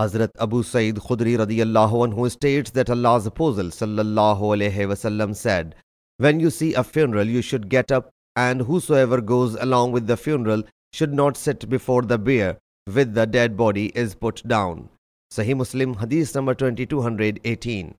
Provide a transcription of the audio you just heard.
Hazrat Abu Sa'id Khudri radiyallahu anhu states that Allah's Apostle sallallahu alayhi wasallam said, When you see a funeral, you should get up, and whosoever goes along with the funeral should not sit before the bier with the dead body is put down. Sahih Muslim Hadith number 2218.